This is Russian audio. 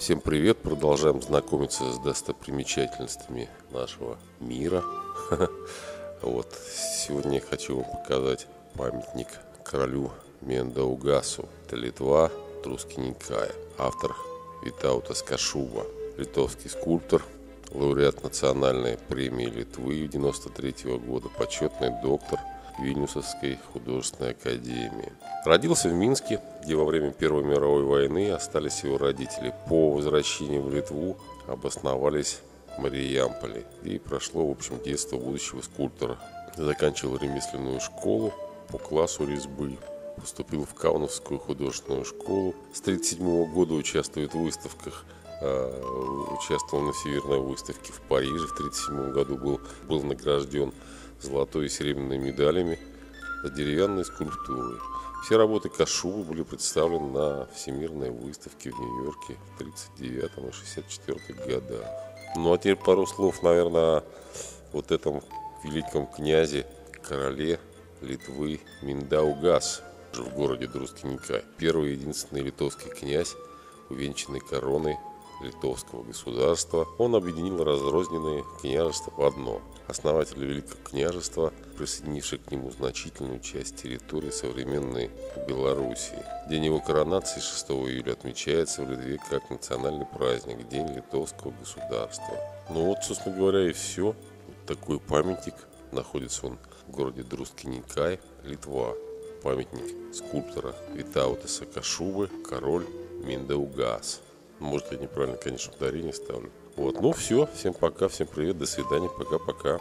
Всем привет! Продолжаем знакомиться с достопримечательностями нашего мира. Вот сегодня я хочу вам показать памятник королю Мендаугасу. Это Литва, Трускиникая. Автор Витаутас Кашуба. Литовский скульптор, лауреат национальной премии Литвы 93 года, почетный доктор Вильнюсовской художественной академии. Родился в Минске, где во время Первой мировой войны остались его родители. По возвращении в Литву обосновались в Мариямполе, и прошло, в общем, детство будущего скульптора. Заканчивал ремесленную школу по классу резьбы. Поступил в Кауновскую художественную школу. С 1937 года участвует в выставках а, участвовал на Всемирной выставке в Париже. В 1937 году был, был награжден золотой и серебряной медалями за деревянной скульптурой. Все работы Кашубы были представлены на Всемирной выставке в Нью-Йорке в 1939 и 1964 годах. Ну а теперь пару слов, наверное, о вот этом великом князе, короле Литвы Миндаугас в городе Друскиника. Первый и единственный литовский князь, увенчанный короной литовского государства, он объединил разрозненные княжества в одно. Основатель Великого княжества, присоединивший к нему значительную часть территории современной Белоруссии. День его коронации 6 июля отмечается в Литве как национальный праздник, День литовского государства. Ну вот, собственно говоря, и все. Вот такой памятник. Находится он в городе Друскиникай, Литва. Памятник скульптора Витаута Сакашубы, король Миндаугас. Может, я неправильно, конечно, ударение ставлю. Вот, ну все, всем пока, всем привет, до свидания, пока-пока.